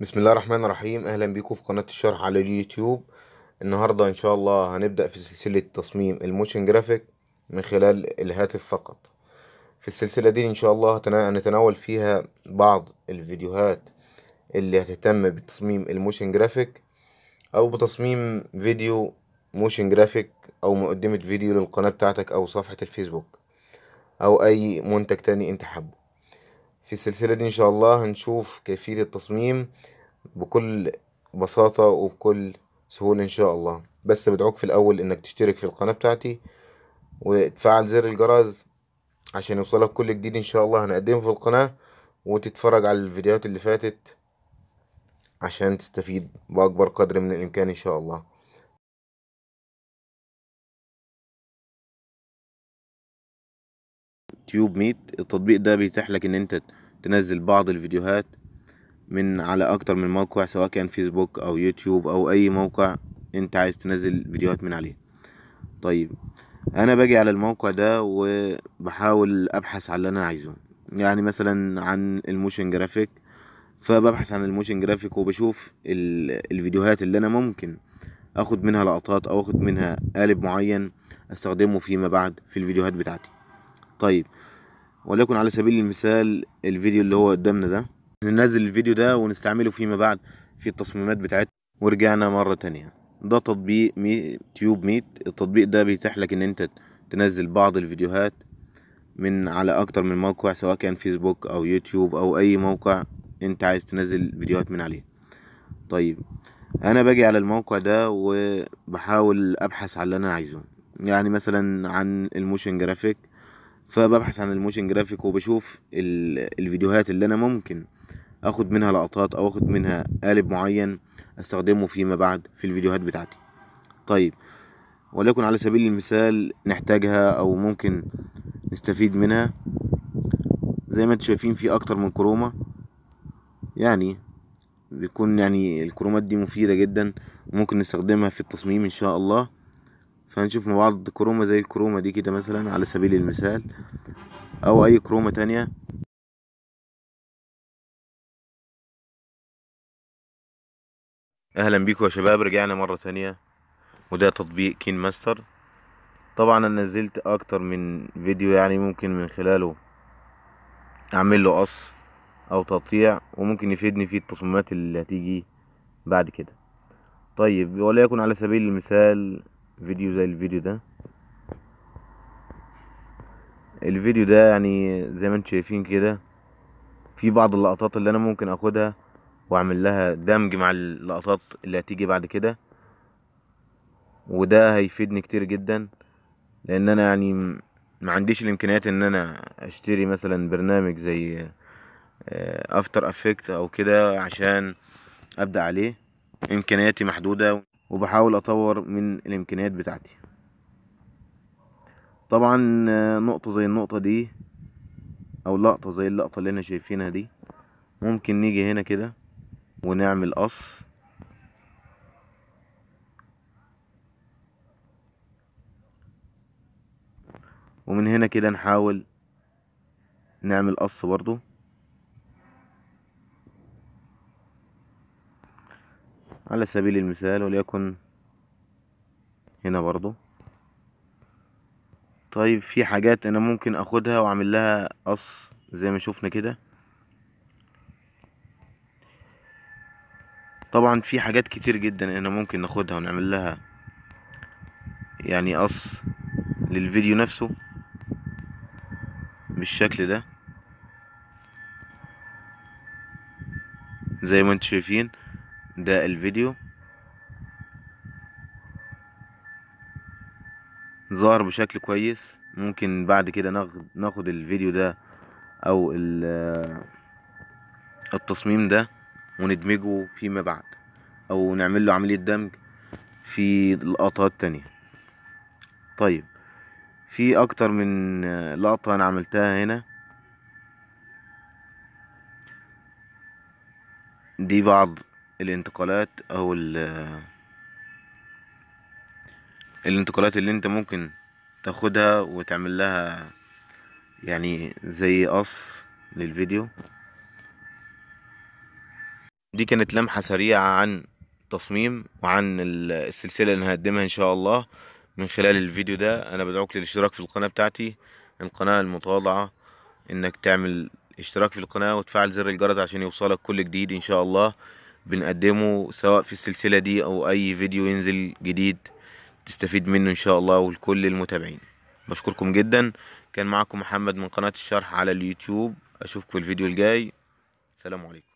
بسم الله الرحمن الرحيم. أهلا بيكم في قناة الشرح على اليوتيوب. النهاردة إن شاء الله هنبدأ في سلسلة تصميم ال motion graphic من خلال الهاتف فقط. في السلسلة دي إن شاء الله هنتناول فيها بعض الفيديوهات اللي هتهتم بتصميم ال motion graphic أو بتصميم فيديو motion graphic أو مقدمة فيديو للقناة بتاعتك أو صفحة الفيسبوك أو أي منتج تاني أنت حابه. في السلسلة دي إن شاء الله هنشوف كيفية التصميم بكل بساطة وبكل سهولة إن شاء الله. بس بدعوك في الأول إنك تشترك في القناة بتاعتي وتفعل زر الجرس عشان يوصلك كل جديد إن شاء الله. هنقدمه في القناة وتتفرج على الفيديوهات اللي فاتت عشان تستفيد بأكبر قدر من الإمكان إن شاء الله. TubeMate التطبيق ده بيتيح لك إن أنت تنزل بعض الفيديوهات من على أكتر من موقع سواء كان فيسبوك أو يوتيوب أو أي موقع أنت عايز تنزل فيديوهات من عليه. طيب أنا باجي على الموقع ده وبحاول أبحث عن اللي أنا عايزه. يعني مثلا عن ال motion graphic فببحث عن ال motion graphic وبشوف ال- الفيديوهات اللي أنا ممكن آخد منها لقطات أو آخد منها قالب معين أستخدمه فيما بعد في الفيديوهات بتاعتي. طيب وليكن على سبيل المثال الفيديو اللي هو قدامنا ده ننزل الفيديو ده ونستعمله فيما بعد في التصميمات بتاعتنا. ورجعنا مرة تانية. ده تطبيق مي TubeMate. التطبيق ده بيتيح لك إن أنت تنزل بعض الفيديوهات من على أكتر من موقع سواء كان فيسبوك أو يوتيوب أو أي موقع أنت عايز تنزل فيديوهات من عليه. طيب أنا باجي على الموقع ده وبحاول أبحث عن اللي أنا عايزه. يعني مثلا عن ال motion graphic. فببحث عن ال motion graphic وبشوف ال- الفيديوهات اللي أنا ممكن آخد منها لقطات أو آخد منها قالب معين أستخدمه فيما بعد في الفيديوهات بتاعتي. طيب وليكن على سبيل المثال نحتاجها أو ممكن نستفيد منها زي ما أنتم شايفين في أكتر من كرومة. يعني بيكون يعني الكرومات دي مفيدة جدا وممكن نستخدمها في التصميم إن شاء الله. فهنشوف مع بعض كرومة زي الكرومة دي كده مثلا على سبيل المثال أو أي كرومة تانية. أهلا بيكم يا شباب رجعنا مرة تانية. وده تطبيق KineMaster. طبعا أنا نزلت أكتر من فيديو يعني ممكن من خلاله أعمل له قص أو تقطيع وممكن يفيدني في التصميمات اللي هتيجي بعد كده. طيب وليكن على سبيل المثال فيديو زي الفيديو ده. الفيديو ده يعني زي ما أنتم شايفين كده في بعض اللقطات اللي أنا ممكن آخدها وأعمل لها دمج مع اللقطات اللي هتيجي بعد كده. وده هيفيدني كتير جدا لأن أنا يعني ما عنديش الإمكانيات إن أنا أشتري مثلا برنامج زي After Effects أو كده عشان أبدأ عليه. إمكانياتي محدودة وبحاول أطور من الإمكانيات بتاعتي. طبعا نقطة زي النقطة دي أو لقطة زي اللقطة اللي إحنا شايفينها دي ممكن نيجي هنا كده ونعمل قص. ومن هنا كده نحاول نعمل قص برضو. على سبيل المثال وليكن هنا برضو. طيب في حاجات أنا ممكن أخدها وأعمل لها قص زي ما شفنا كده. طبعا في حاجات كتير جدا أنا ممكن ناخدها ونعمل لها يعني قص للفيديو نفسه بالشكل ده. زي ما أنتم شايفين. ده الفيديو. ظهر بشكل كويس. ممكن بعد كده ناخد الفيديو ده أو ال- التصميم ده وندمجه فيما بعد. أو نعمل له عملية دمج في لقطات تانية. طيب في أكتر من لقطة أنا عملتها هنا. دي بعض الانتقالات أو ال- الانتقالات اللي أنت ممكن تاخدها وتعمل لها يعني زي قص للفيديو. دي كانت لمحة سريعة عن تصميم وعن ال- السلسلة اللي هنقدمها إن شاء الله من خلال الفيديو ده. أنا بدعوك للاشتراك في القناة بتاعتي القناة المتواضعة إنك تعمل اشتراك في القناة وتفعل زر الجرس عشان يوصلك كل جديد إن شاء الله. بنقدمه سواء في السلسلة دي أو أي فيديو ينزل جديد تستفيد منه إن شاء الله ولكل المتابعين. بشكركم جدا. كان معكم محمد من قناة الشرح على اليوتيوب. أشوفكم في الفيديو الجاي. سلام عليكم.